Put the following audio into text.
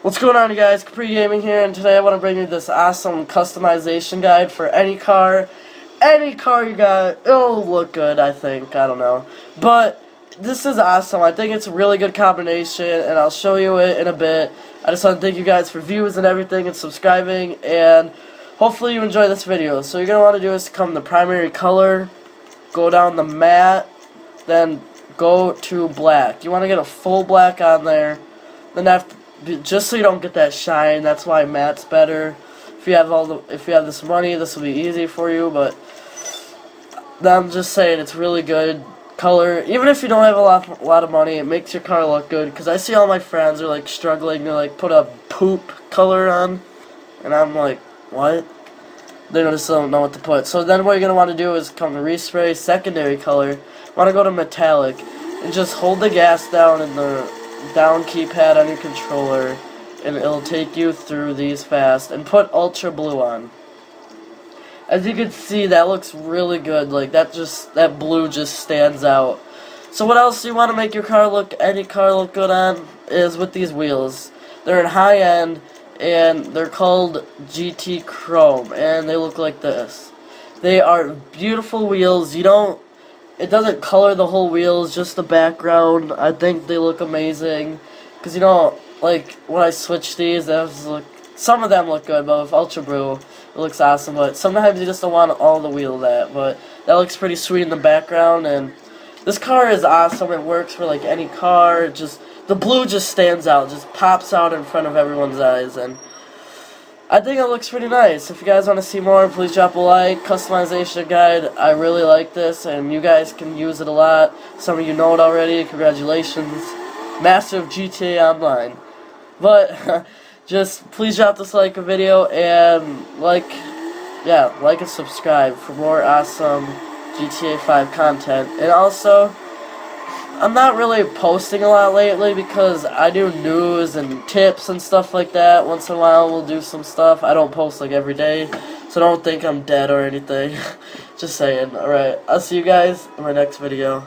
What's going on you guys, Kapri Gaming here, and today I want to bring you this awesome customization guide for any car. Any car you got, it'll look good, I think, I don't know. But, this is awesome, I think it's a really good combination, and I'll show you it in a bit. I just want to thank you guys for views and everything, and subscribing, and hopefully you enjoy this video. So you're going to want to do is come the primary color, go down the matte, then go to black. You want to get a full black on there, then after just so you don't get that shine. That's why matte's better. If you have all the, if you have this money, this will be easy for you. But I'm just saying, it's really good color. Even if you don't have a lot, a lot of money, it makes your car look good. Because I see all my friends are like struggling to like put a poop color on, and I'm like, what? They just don't know what to put. So then what you're gonna want to do is come to respray secondary color. Want to go to metallic and just hold the gas down in the down keypad on your controller and it'll take you through these fast and put ultra blue on. As you can see that looks really good like that just that blue just stands out. So what else you want to make your car look any car look good on is with these wheels. They're in high end and they're called GT Chrome and they look like this. They are beautiful wheels you don't it doesn't color the whole wheels, just the background. I think they look amazing. Because, you know, like, when I switch these, look, some of them look good, but with Ultra Blue, it looks awesome. But sometimes you just don't want all the wheel that. But that looks pretty sweet in the background. And this car is awesome. It works for, like, any car. It just, the blue just stands out, just pops out in front of everyone's eyes. And I think it looks pretty nice. If you guys want to see more, please drop a like. Customization guide, I really like this, and you guys can use it a lot. Some of you know it already. Congratulations. Master of GTA Online. But, just please drop this like a video, and like, yeah, like and subscribe for more awesome GTA 5 content. And also, I'm not really posting a lot lately because I do news and tips and stuff like that. Once in a while we'll do some stuff. I don't post like every day, so don't think I'm dead or anything. Just saying. Alright, I'll see you guys in my next video.